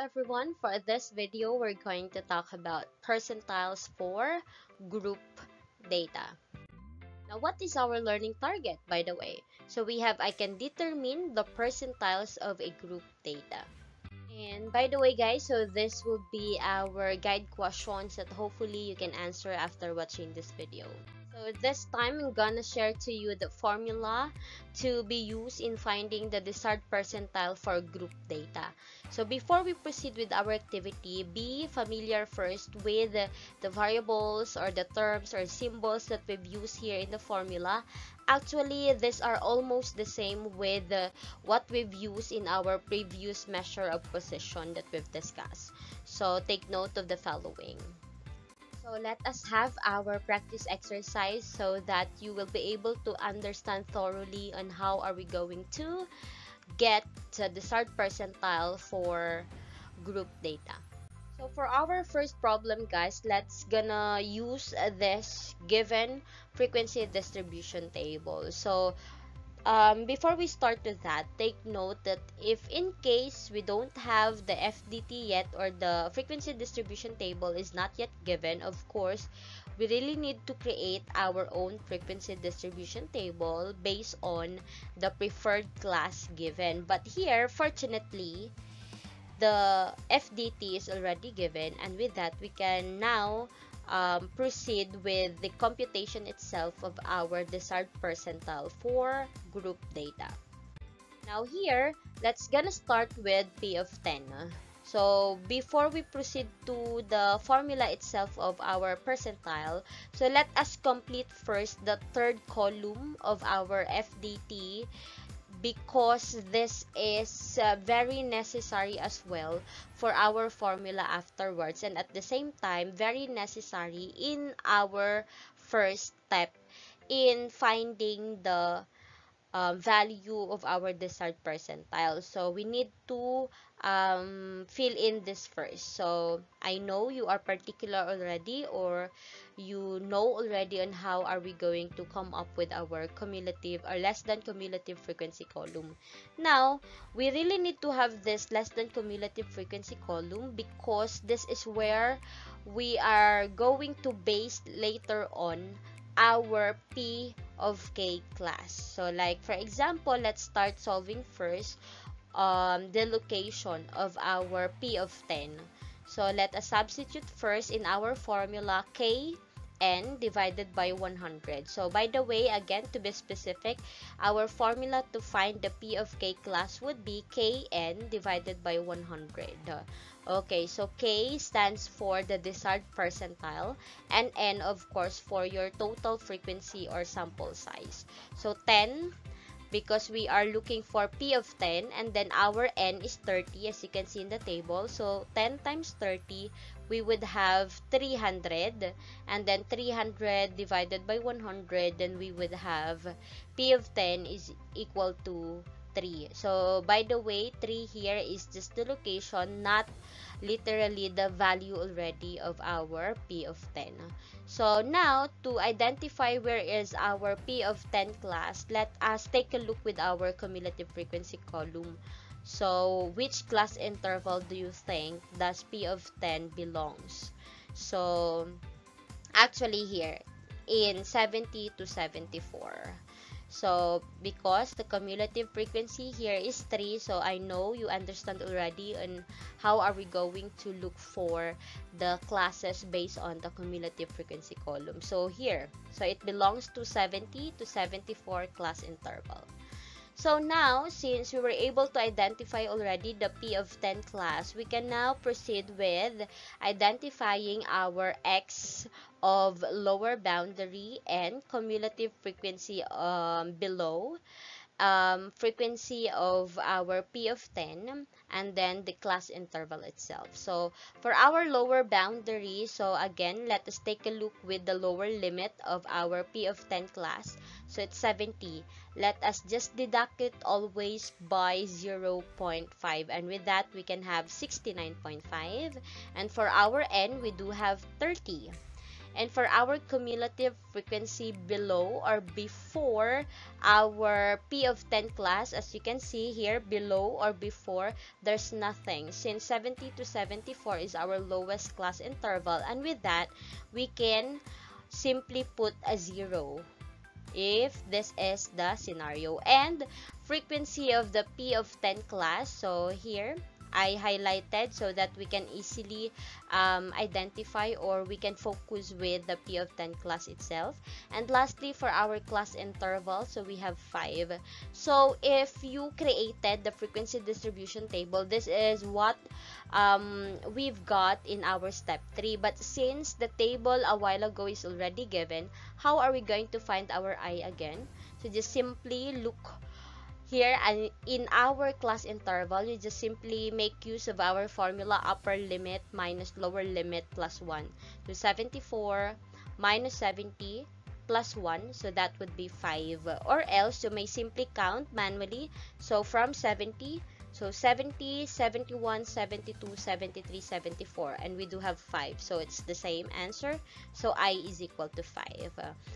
everyone, for this video we're going to talk about percentiles for group data. Now what is our learning target by the way? So we have I can determine the percentiles of a group data. And by the way guys, so this will be our guide questions that hopefully you can answer after watching this video. So this time I'm gonna share to you the formula to be used in finding the desired percentile for group data. So before we proceed with our activity, be familiar first with the, variables or the terms or symbols that we've used here in the formula. Actually, these are almost the same with what we've used in our previous measure of position that we've discussed. So take note of the following. So let us have our practice exercise so that you will be able to understand thoroughly on how are we going to get the desired percentile for group data. So for our first problem guys, let's gonna use this given frequency distribution table. So um, before we start with that, take note that if in case we don't have the FDT yet or the frequency distribution table is not yet given, of course, we really need to create our own frequency distribution table based on the preferred class given. But here, fortunately, the FDT is already given and with that, we can now um, proceed with the computation itself of our desired percentile for group data. Now here, let's gonna start with P of 10. So before we proceed to the formula itself of our percentile, so let us complete first the third column of our FDT because this is uh, very necessary as well for our formula afterwards. And at the same time very necessary in our first step in finding the uh, value of our desired percentile. So we need to um, fill in this first. So I know you are particular already or you know already on how are we going to come up with our cumulative or less than cumulative frequency column. Now, we really need to have this less than cumulative frequency column because this is where we are going to base later on our P of K class. So like for example, let's start solving first um, the location of our P of 10. So let us substitute first in our formula K n divided by 100. So by the way, again to be specific, our formula to find the P of K class would be Kn divided by 100. Okay, so K stands for the desired percentile and N of course for your total frequency or sample size. So 10 because we are looking for P of 10 and then our N is 30 as you can see in the table. So 10 times 30 we would have 300 and then 300 divided by 100 then we would have P of 10 is equal to 3. So, by the way, 3 here is just the location, not literally the value already of our P of 10. So, now, to identify where is our P of 10 class, let us take a look with our cumulative frequency column. So, which class interval do you think does P of 10 belongs? So, actually here, in 70 to 74. So, because the cumulative frequency here is 3, so I know you understand already on how are we going to look for the classes based on the cumulative frequency column. So, here, so it belongs to 70 to 74 class interval. So now, since we were able to identify already the P of 10 class, we can now proceed with identifying our X of lower boundary and cumulative frequency um, below um, frequency of our P of 10 and then the class interval itself. So for our lower boundary, so again, let us take a look with the lower limit of our P of 10 class. So it's 70. Let us just deduct it always by 0.5 and with that we can have 69.5 and for our N we do have 30 And for our cumulative frequency below or before our P of 10 class, as you can see here, below or before, there's nothing. Since 70 to 74 is our lowest class interval. And with that, we can simply put a zero if this is the scenario. And frequency of the P of 10 class, so here, I highlighted so that we can easily um, identify or we can focus with the P of 10 class itself. And lastly, for our class interval, so we have 5. So if you created the frequency distribution table, this is what um, we've got in our step 3. But since the table a while ago is already given, how are we going to find our I again? So just simply look here, and in our class interval, you just simply make use of our formula upper limit minus lower limit plus 1. So 74 minus 70 plus 1, so that would be 5. Or else, you may simply count manually. So from 70 so 70, 71, 72, 73, 74 and we do have 5. So it's the same answer. So i is equal to 5.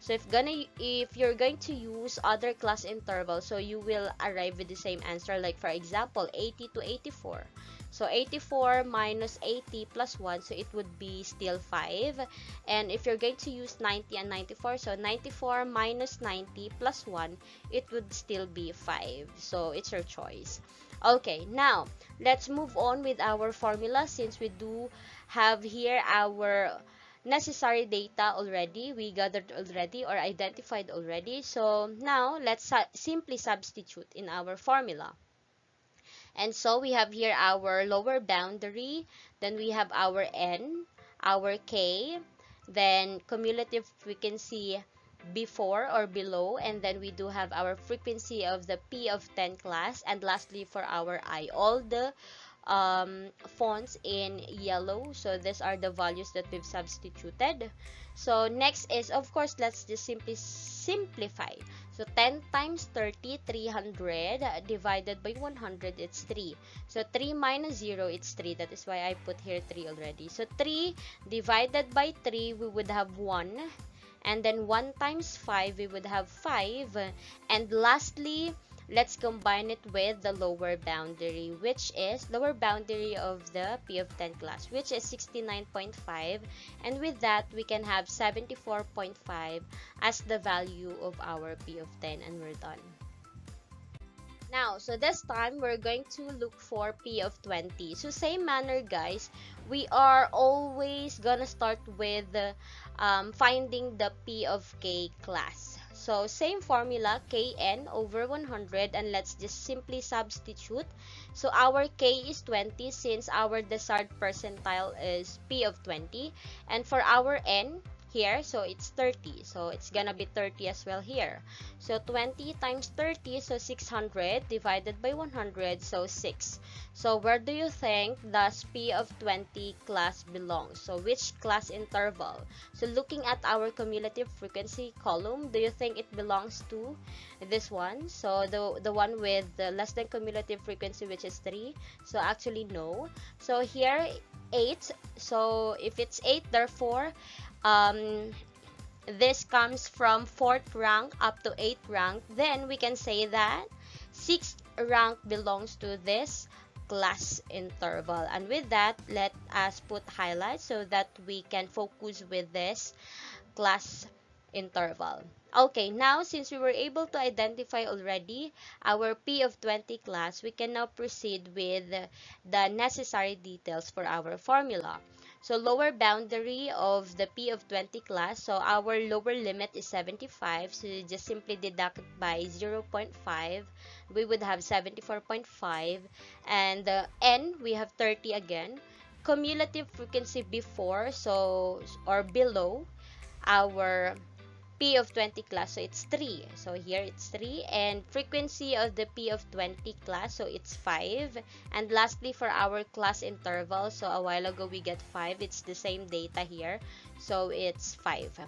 so if gonna if you're going to use other class intervals, so you will arrive with the same answer like for example 80 to 84. So 84 minus 80 plus 1, so it would be still 5. And if you're going to use 90 and 94, so 94 minus 90 plus 1, it would still be 5. So it's your choice. Okay, now let's move on with our formula since we do have here our necessary data already. We gathered already or identified already. So now let's su simply substitute in our formula. And so we have here our lower boundary then we have our n our k then cumulative frequency before or below and then we do have our frequency of the P of 10 class and lastly for our I all the um, fonts in yellow. So these are the values that we've substituted. So next is of course let's just simply simplify. So 10 times 30 300 divided by 100 it's 3 so 3 minus 0 it's 3 that is why I put here 3 already. So 3 divided by 3 we would have 1 and then 1 times 5 we would have 5 and lastly let's combine it with the lower boundary which is lower boundary of the p of 10 class which is 69.5 and with that we can have 74.5 as the value of our p of 10 and we're done now, so this time, we're going to look for P of 20. So, same manner, guys, we are always gonna start with um, finding the P of K class. So, same formula, Kn over 100, and let's just simply substitute. So, our K is 20 since our desired percentile is P of 20. And for our N, here so it's 30 so it's gonna be 30 as well here. So 20 times 30 so 600 divided by 100 so 6 so where do you think the p of 20 class belongs? So which class interval? So looking at our cumulative frequency column do you think it belongs to this one? So the the one with the less than cumulative frequency which is 3 so actually no. So here 8 so if it's 8 therefore um, this comes from 4th rank up to 8th rank, then we can say that 6th rank belongs to this class interval. And with that, let us put highlights so that we can focus with this class interval. Okay, now since we were able to identify already our P of 20 class, we can now proceed with the necessary details for our formula. So lower boundary of the P of 20 class, so our lower limit is 75. So you just simply deduct by 0.5. We would have 74.5. And the N, we have 30 again. Cumulative frequency before, so or below our P of 20 class, so it's 3. So here it's 3. And frequency of the P of 20 class, so it's 5. And lastly, for our class interval, so a while ago we get 5. It's the same data here. So it's 5.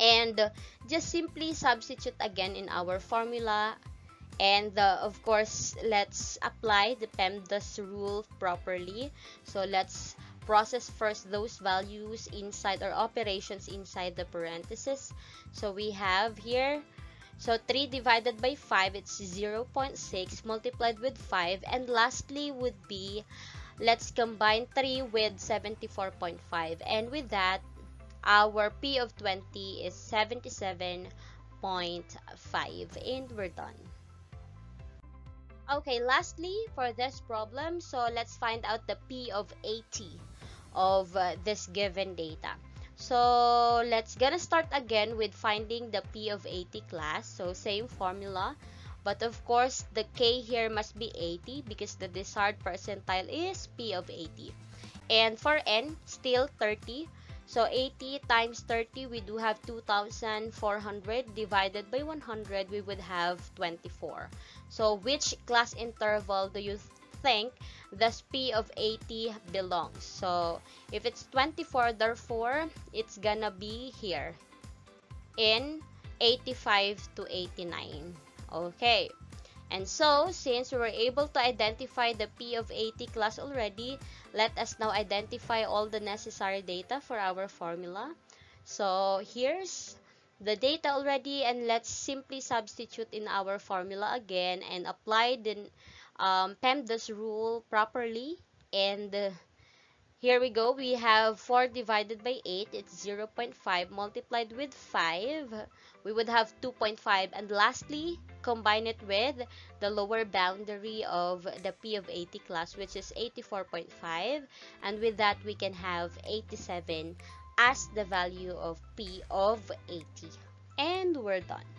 And just simply substitute again in our formula. And uh, of course, let's apply the PEMDAS rule properly. So let's process first those values inside or operations inside the parentheses. So we have here, so 3 divided by 5, it's 0 0.6 multiplied with 5. And lastly would be, let's combine 3 with 74.5. And with that, our P of 20 is 77.5 and we're done. Okay, lastly, for this problem, so let's find out the P of 80 of uh, this given data. So, let's gonna start again with finding the P of 80 class. So, same formula. But of course, the K here must be 80 because the desired percentile is P of 80. And for N, still 30. So 80 times 30, we do have 2,400 divided by 100, we would have 24. So which class interval do you think the P of 80 belongs? So if it's 24, therefore, it's gonna be here in 85 to 89. Okay. And so, since we were able to identify the P of 80 class already, let us now identify all the necessary data for our formula. So, here's the data already and let's simply substitute in our formula again and apply the um, PEMDAS rule properly and uh, here we go. We have 4 divided by 8. It's 0 0.5 multiplied with 5. We would have 2.5. And lastly, combine it with the lower boundary of the P of 80 class, which is 84.5. And with that, we can have 87 as the value of P of 80. And we're done.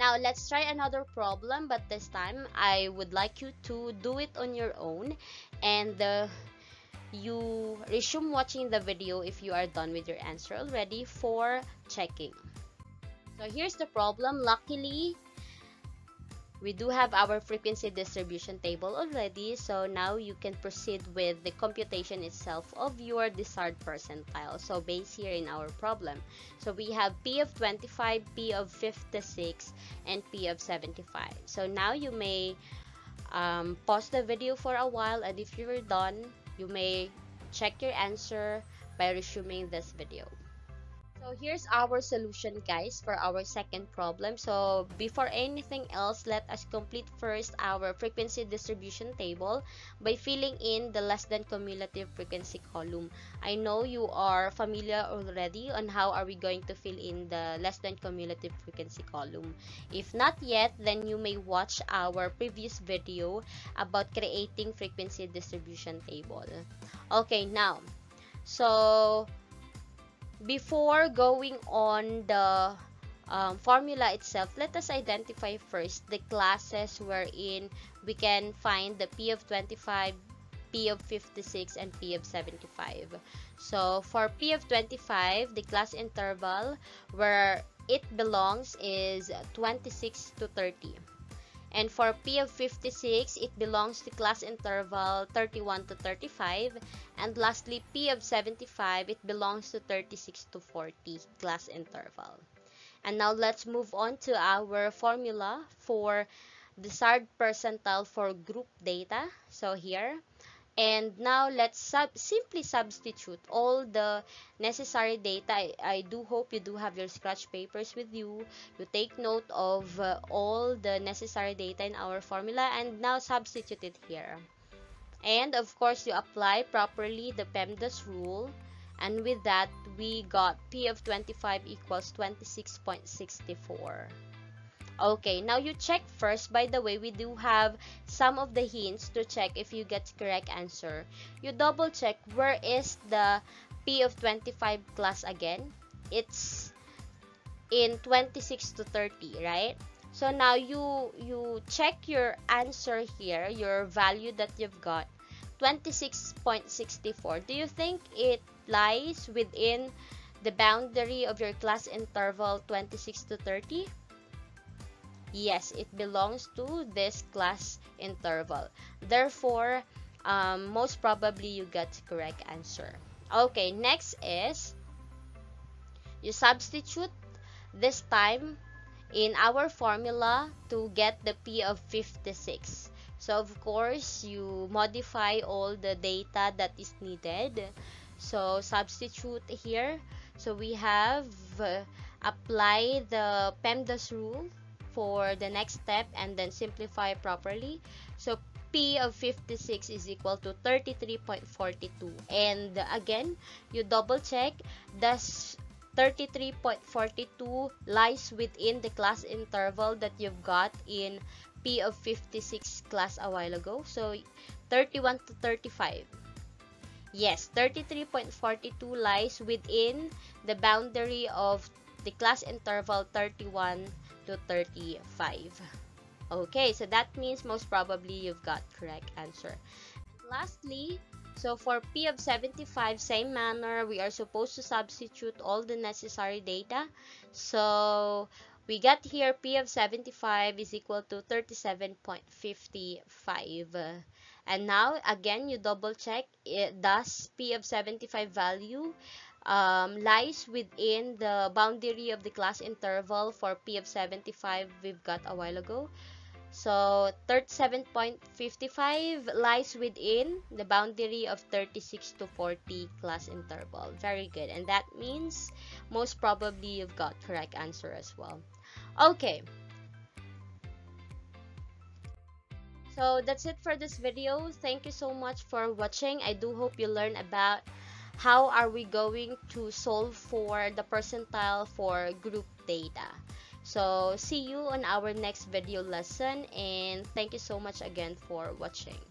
Now, let's try another problem, but this time, I would like you to do it on your own. And uh, you resume watching the video if you are done with your answer already for checking. So here's the problem. Luckily, we do have our frequency distribution table already. So now you can proceed with the computation itself of your desired percentile. So base here in our problem. So we have P of 25, P of 56, and P of 75. So now you may um, pause the video for a while and if you're done, you may check your answer by resuming this video. So here's our solution guys for our second problem. So before anything else, let us complete first our frequency distribution table by filling in the less than cumulative frequency column. I know you are familiar already on how are we going to fill in the less than cumulative frequency column. If not yet, then you may watch our previous video about creating frequency distribution table. Okay, now, so before going on the um, formula itself, let us identify first the classes wherein we can find the P of 25, P of 56, and P of 75. So, for P of 25, the class interval where it belongs is 26 to 30. And for P of 56, it belongs to class interval 31 to 35. And lastly, P of 75, it belongs to 36 to 40 class interval. And now let's move on to our formula for desired percentile for group data. So here, and now let's sub simply substitute all the necessary data. I, I, do hope you do have your scratch papers with you. You take note of uh, all the necessary data in our formula and now substitute it here. And of course, you apply properly the PEMDAS rule. And with that, we got P of 25 equals 26.64. Okay, now you check first. By the way, we do have some of the hints to check if you get correct answer. You double check where is the P of 25 class again. It's in 26 to 30, right? So now you you check your answer here, your value that you've got. 26.64. Do you think it lies within the boundary of your class interval 26 to 30? Yes, it belongs to this class interval. Therefore, um, most probably you get correct answer. Okay, next is you substitute this time in our formula to get the P of 56. So of course, you modify all the data that is needed. So substitute here. So we have uh, apply the PEMDAS rule for the next step and then simplify properly. So P of 56 is equal to 33.42. And again, you double check, does 33.42 lies within the class interval that you've got in P of 56 class a while ago. So 31 to 35. Yes, 33.42 lies within the boundary of the class interval 31 to 35. Okay, so that means most probably you've got correct answer. Lastly, so for P of 75, same manner, we are supposed to substitute all the necessary data. So we got here P of 75 is equal to 37.55. And now, again, you double check, it, does P of 75 value um, lies within the boundary of the class interval for P of 75 we've got a while ago. So 37.55 lies within the boundary of 36 to 40 class interval. Very good. And that means most probably you've got correct answer as well. Okay. So that's it for this video. Thank you so much for watching. I do hope you learn about how are we going to solve for the percentile for group data. So, see you on our next video lesson and thank you so much again for watching.